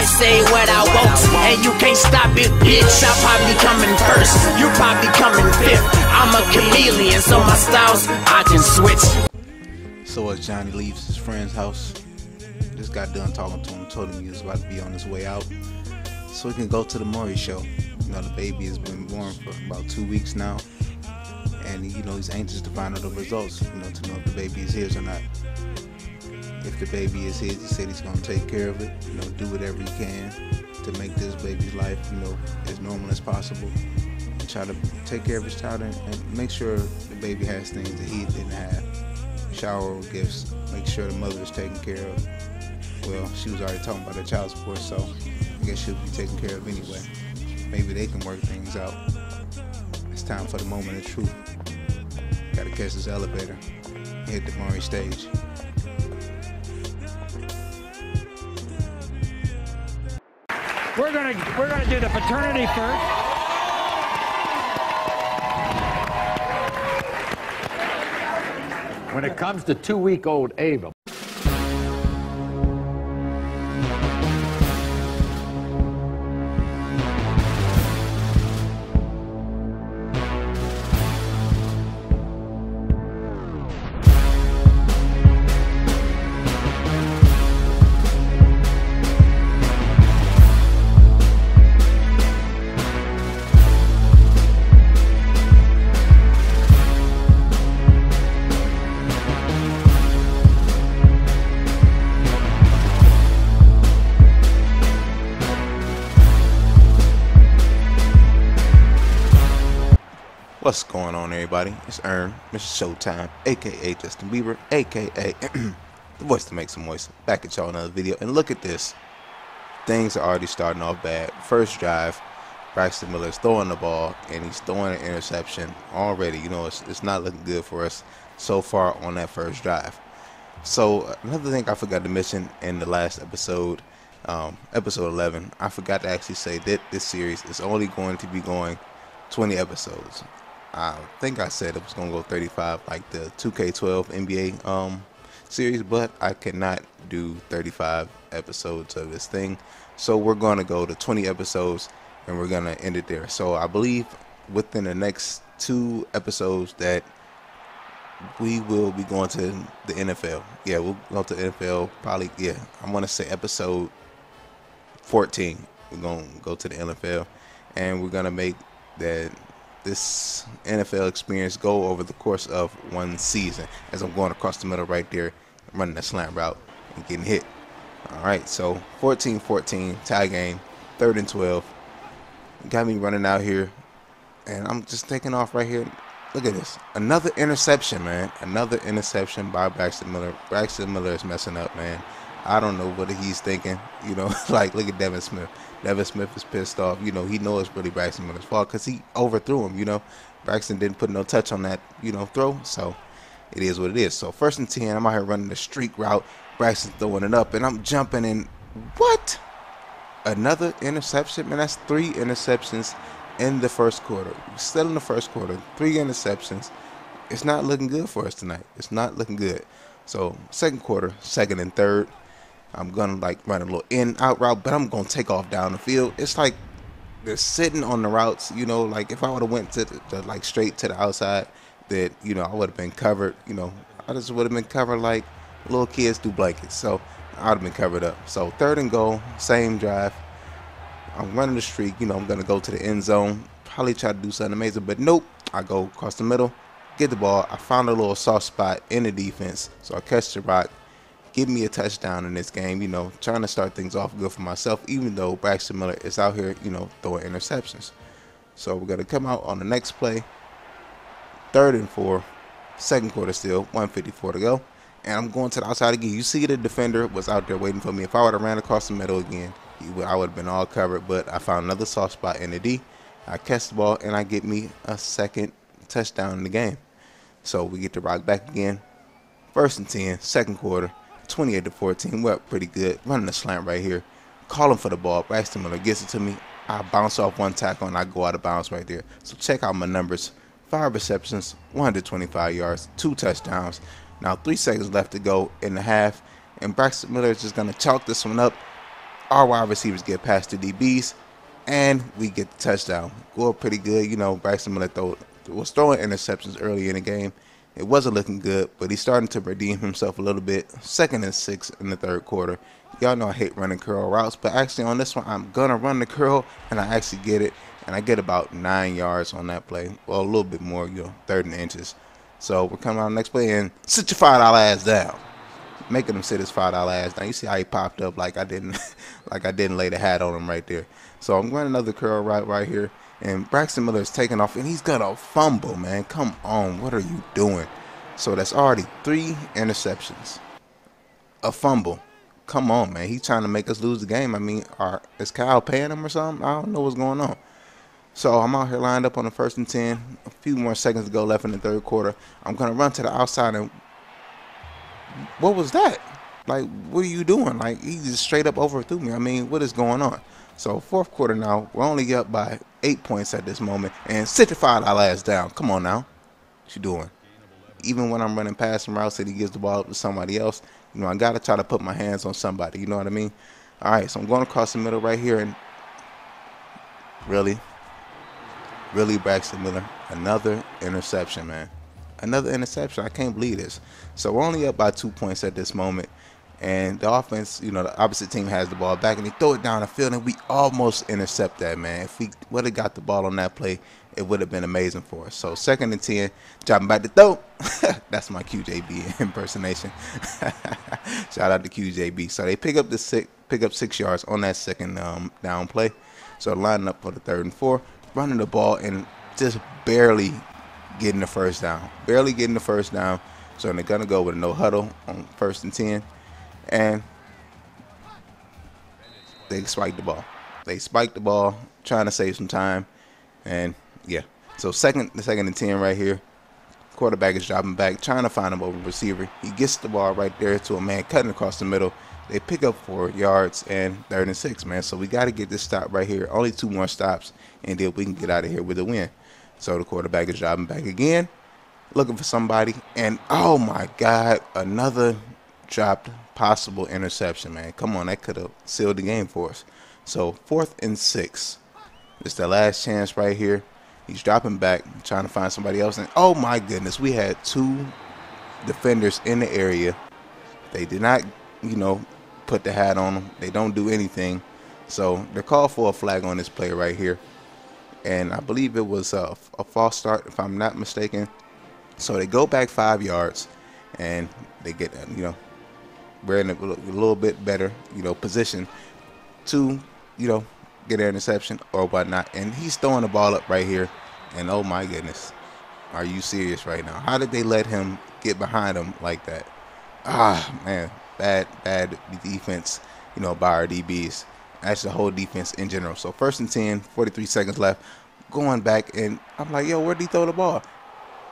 I say what I want, and you can't stop it, bitch. I probably coming first, you probably coming fifth. I'm a chameleon, so my styles I can switch. So as Johnny leaves his friend's house, just got done talking to him, told him he was about to be on his way out, so he can go to the Maury show. You know, the baby has been born for about two weeks now, and you know he's anxious to find out the results. You know, to know if the baby is his or not. If the baby is his, he said he's gonna take care of it. You know, do whatever he can to make this baby's life, you know, as normal as possible. And try to take care of his child and, and make sure the baby has things that he didn't have. Shower gifts, make sure the mother is taken care of. Well, she was already talking about the child support, so I guess she'll be taken care of anyway. Maybe they can work things out. It's time for the moment of truth. Gotta catch this elevator, hit the Maury stage. We're gonna we're gonna do the paternity first. When it comes to two-week-old Ava, What's going on, everybody? It's Ern, Mr. Showtime, aka Justin Bieber, aka the voice to make some voice. Back at y'all another video, and look at this. Things are already starting off bad. First drive, Braxton Miller is throwing the ball, and he's throwing an interception already. You know, it's, it's not looking good for us so far on that first drive. So another thing I forgot to mention in the last episode, um, episode 11, I forgot to actually say that this series is only going to be going 20 episodes. I think I said it was gonna go 35 like the 2K12 NBA um series, but I cannot do 35 episodes of this thing. So we're gonna go to 20 episodes and we're gonna end it there. So I believe within the next two episodes that we will be going to the NFL. Yeah, we'll go to the NFL probably yeah, I'm gonna say episode 14. We're gonna go to the NFL and we're gonna make that this NFL experience go over the course of one season. As I'm going across the middle right there, running a slant route and getting hit. All right, so 14-14 tie game, third and 12. Got me running out here, and I'm just taking off right here. Look at this, another interception, man. Another interception by Braxton Miller. Braxton Miller is messing up, man. I don't know what he's thinking. You know, like look at Devin Smith. Devin Smith is pissed off. You know, he knows it's really Braxton Miller's fault because he overthrew him. You know, Braxton didn't put no touch on that, you know, throw. So it is what it is. So first and 10, I'm out here running the streak route. Braxton throwing it up, and I'm jumping in. What? Another interception? Man, that's three interceptions in the first quarter. Still in the first quarter. Three interceptions. It's not looking good for us tonight. It's not looking good. So second quarter, second and third. I'm gonna like run a little in out route, but I'm gonna take off down the field. It's like they're sitting on the routes, you know. Like if I would have went to, the, to, like straight to the outside, that you know I would have been covered. You know, I just would have been covered like little kids do blankets. So I'd have been covered up. So third and goal, same drive. I'm running the streak. You know, I'm gonna go to the end zone. Probably try to do something amazing, but nope. I go across the middle, get the ball. I found a little soft spot in the defense, so I catch the rock give me a touchdown in this game, you know, trying to start things off good for myself, even though Braxton Miller is out here, you know, throwing interceptions. So we're going to come out on the next play, third and four, second quarter still, 154 to go. And I'm going to the outside again. You see the defender was out there waiting for me. If I would have ran across the middle again, would, I would have been all covered. But I found another soft spot in the D. I catch the ball, and I get me a second touchdown in the game. So we get to rock back again. First and 10, second quarter. 28 to 14. We're up pretty good. Running the slant right here. Calling for the ball. Braxton Miller gets it to me. I bounce off one tackle and I go out of bounds right there. So check out my numbers. Five receptions, 125 yards, two touchdowns. Now three seconds left to go in the half. And Braxton Miller is just to chalk this one up. Our wide receivers get past the DBs, and we get the touchdown. Go up pretty good. You know, Braxton Miller throw, was throwing interceptions early in the game. It wasn't looking good, but he's starting to redeem himself a little bit. Second and six in the third quarter. Y'all know I hate running curl routes, but actually on this one, I'm gonna run the curl, and I actually get it, and I get about nine yards on that play. Well, a little bit more, you know, 30 inches. So we're coming on the next play and sit your five dollar ass down making him sit his five dollar ass down. You see how he popped up like I didn't, like I didn't lay the hat on him right there. So I'm running another curl right right here, and Braxton Miller is taking off, and he's gonna fumble, man. Come on, what are you doing? So that's already three interceptions, a fumble. Come on, man. He's trying to make us lose the game. I mean, are, is Kyle paying him or something? I don't know what's going on. So I'm out here lined up on the first and 10. A few more seconds to go left in the third quarter. I'm going to run to the outside and what was that? Like, what are you doing? Like, he just straight up overthrew me. I mean, what is going on? So, fourth quarter now, we're only up by eight points at this moment, and 65 our last down. Come on now. What you doing? Even when I'm running passing routes and he gives the ball up to somebody else, you know, I got to try to put my hands on somebody. You know what I mean? All right, so I'm going across the middle right here, and really, really Braxton Miller, another interception, man another interception. I can't believe this. So we're only up by two points at this moment. And the offense, you know, the opposite team has the ball back and they throw it down the field and we almost intercept that, man. If we would have got the ball on that play, it would have been amazing for us. So second and 10, dropping back to throw. That's my QJB impersonation. Shout out to QJB. So they pick up the six, pick up six yards on that second um, down play. So lining up for the third and four, running the ball and just barely getting the first down. Barely getting the first down. So they're going to go with a no huddle on first and 10. And they spike the ball. They spike the ball, trying to save some time. And yeah. So second the second and 10 right here. Quarterback is dropping back, trying to find him over receiver. He gets the ball right there to a man cutting across the middle. They pick up four yards and third and six, man. So we got to get this stop right here. Only two more stops, and then we can get out of here with a win. So the quarterback is driving back again, looking for somebody. And oh my God, another dropped possible interception, man. Come on, that could have sealed the game for us. So fourth and six. It's the last chance right here. He's dropping back, trying to find somebody else. And oh my goodness, we had two defenders in the area. They did not, you know, put the hat on them. They don't do anything. So they're called for a flag on this play right here and I believe it was a, a false start, if I'm not mistaken. So they go back five yards, and they get you know we're in a, little bit better you know position to you know get an interception or whatnot. And he's throwing the ball up right here, and oh my goodness, are you serious right now? How did they let him get behind him like that? Ah man, bad bad defense, you know by our DBs actually the whole defense in general. So first and 10, 43 seconds left, going back, and I'm like, yo, where'd he throw the ball?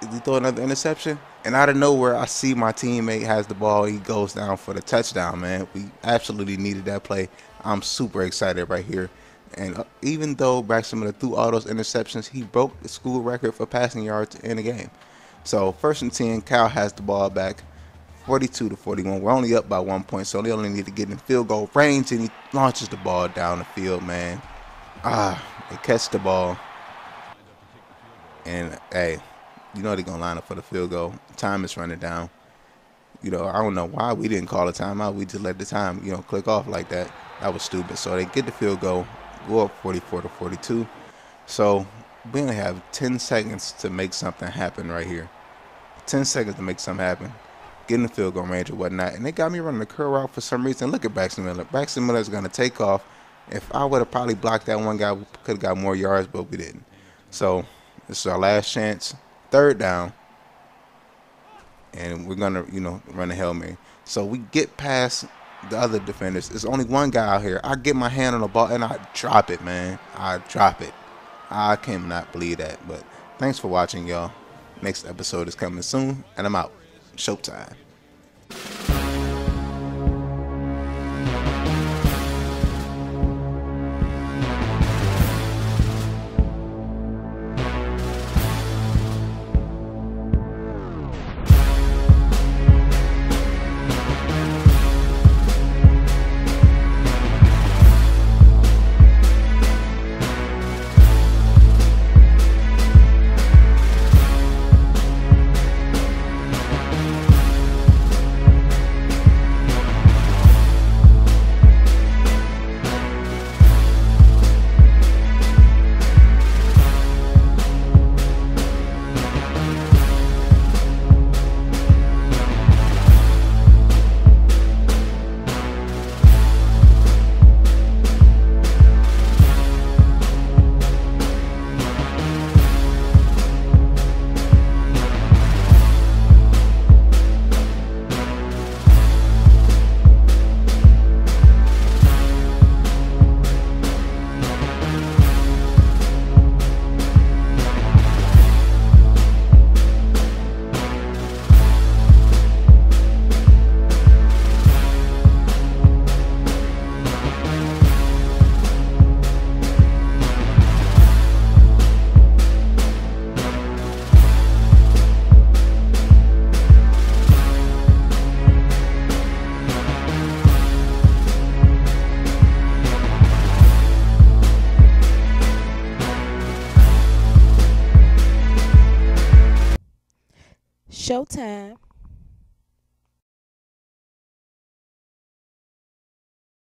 Did he throw another interception? And out of nowhere, I see my teammate has the ball. He goes down for the touchdown, man. We absolutely needed that play. I'm super excited right here. And uh, even though Braxton Miller threw all those interceptions, he broke the school record for passing yards in the game. So first and 10, Cal has the ball back. 42 to 41. We're only up by one point, so they only need to get in field goal range, and he launches the ball down the field, man. Ah, they catch the ball, and hey, you know they're gonna line up for the field goal. Time is running down. You know, I don't know why we didn't call a timeout. We just let the time, you know, click off like that. That was stupid. So they get the field goal, go up 44 to 42. So we only have 10 seconds to make something happen right here. 10 seconds to make something happen Get in the field goal range or whatnot. And they got me running the curl route for some reason. Look at Braxton Miller. Braxton Miller is going to take off. If I would have probably blocked that one guy, could have got more yards, but we didn't. So this is our last chance. Third down. And we're to, you know, run a Hail Mary. So we get past the other defenders. There's only one guy out here. I get my hand on the ball and I drop it, man. I drop it. I cannot believe that. But thanks for watching, y'all. Next episode is coming soon, and I'm out. Showtime.